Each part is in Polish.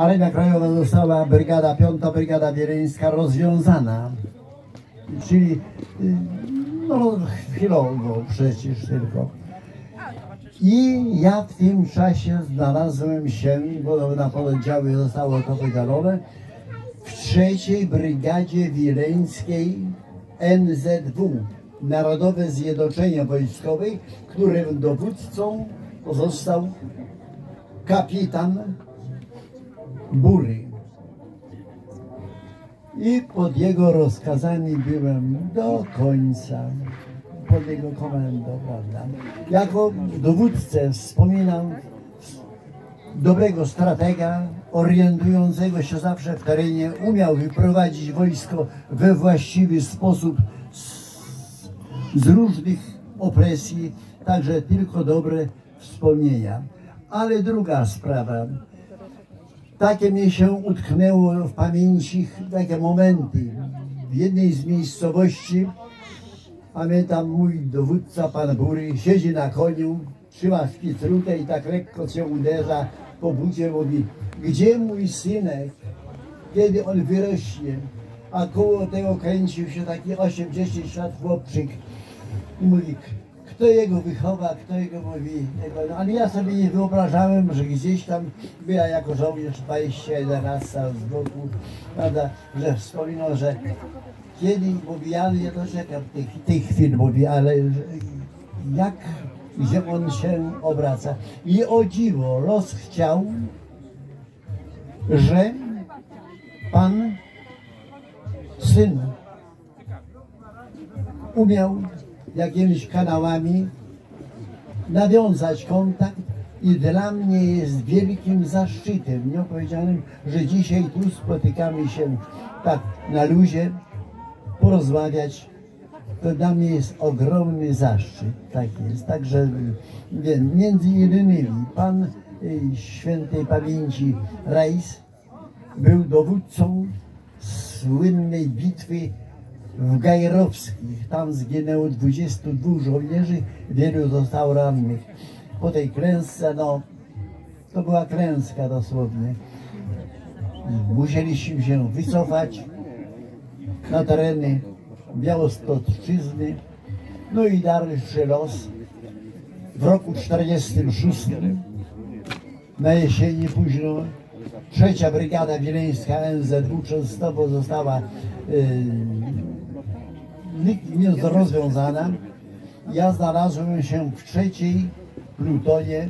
Armia Krajowa została brygada, piąta brygada wileńska rozwiązana. Czyli y, no, chwilowo przecież tylko. I ja w tym czasie znalazłem się, bo na pododdziały zostało to podzielone, w trzeciej brygadzie wileńskiej NZW, Narodowe Zjednoczenie Wojskowe, którym dowódcą pozostał kapitan Bury. I pod jego rozkazami byłem do końca, pod jego komendą, prawda. Jako dowódcę wspominam dobrego stratega, orientującego się zawsze w terenie, umiał wyprowadzić wojsko we właściwy sposób z, z różnych opresji, także tylko dobre wspomnienia. Ale druga sprawa, takie mi się utknęło w pamięci takie momenty. W jednej z miejscowości, pamiętam mój dowódca, pan Bury, siedzi na koniu, trzyma szpicrutę i tak lekko się uderza po budzie, mówi, gdzie mój synek, kiedy on wyrośnie? A koło tego kręcił się taki 80 lat chłopczyk i mówi, kto jego wychowa, kto jego mówi. Jego, ale ja sobie nie wyobrażałem, że gdzieś tam była jako żołnierz 21 lat z boku, prawda, że wspominał, że kiedy mówi, ale ja to czekam tej, tej chwili, mówi, ale jak, gdzie on się obraca. I o dziwo, los chciał, że pan syn umiał jakimiś kanałami nawiązać kontakt i dla mnie jest wielkim zaszczytem, nieopowiedzianym, że dzisiaj tu spotykamy się tak na luzie, porozmawiać. To dla mnie jest ogromny zaszczyt, tak jest. Także wiem, między innymi pan y, świętej pamięci Rejs był dowódcą słynnej bitwy w Gajrowskich. Tam zginęło 22 żołnierzy, wielu zostało rannych. Po tej klęsce, no, to była klęska dosłownie. Musieliśmy się wycofać na tereny Białostoczyzny, no i dalszy los. W roku 46 na jesieni późno trzecia brygada wileńska NZW Częstowo została yy, rozwiązana. Ja znalazłem się w trzeciej plutonie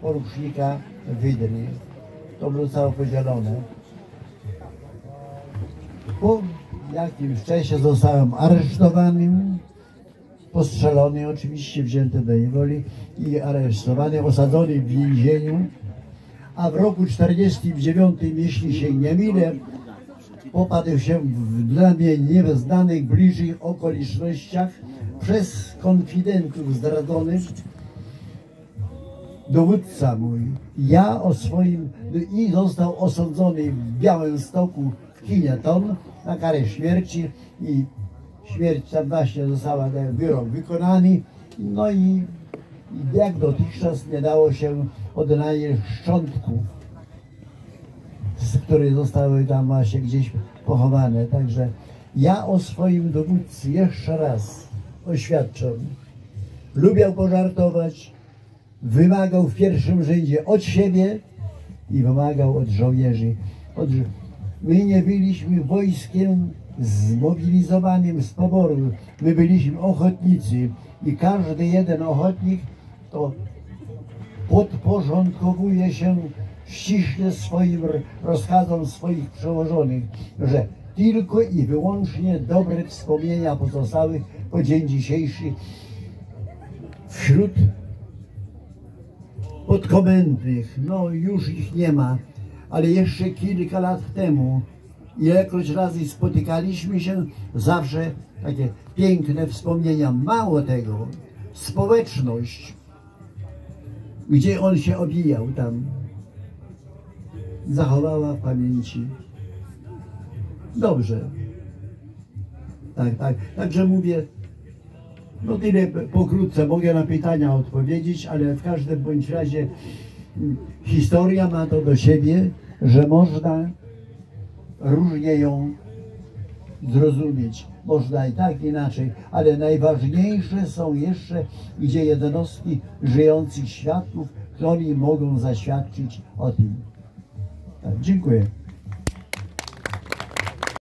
porucznika Wydry. To było podzielone. Po jakimś czasie zostałem aresztowany, postrzelony, oczywiście wzięty do niewoli i aresztowany, osadzony w więzieniu. A w roku 49, jeśli się nie mylę, popadł się w dla mnie nieznanych bliżej okolicznościach przez konfidentów zdradzonych dowódca mój, ja o swoim i został osądzony w Białymstoku w Kineton na karę śmierci i śmierć tam właśnie została ten wyrok wykonany. No i jak dotychczas nie dało się odnaleźć szczątków które zostały tam właśnie gdzieś pochowane. Także ja o swoim dowódcy jeszcze raz oświadczam. Lubiał pożartować, wymagał w pierwszym rzędzie od siebie i wymagał od żołnierzy. Od... My nie byliśmy wojskiem zmobilizowanym z poboru. My byliśmy ochotnicy i każdy jeden ochotnik to podporządkowuje się ściśle swoim rozkazom swoich przełożonych, że tylko i wyłącznie dobre wspomnienia pozostały po dzień dzisiejszy wśród podkomendnych. No już ich nie ma, ale jeszcze kilka lat temu ilekroć razy spotykaliśmy się, zawsze takie piękne wspomnienia. Mało tego, społeczność, gdzie on się obijał tam, zachowała w pamięci. Dobrze. Tak, tak. Także mówię, no tyle pokrótce mogę na pytania odpowiedzieć, ale w każdym bądź razie mm, historia ma to do siebie, że można różnie ją zrozumieć. Można i tak, inaczej, ale najważniejsze są jeszcze, gdzie jednostki żyjących świadków, oni mogą zaświadczyć o tym. Tak, dziękuję.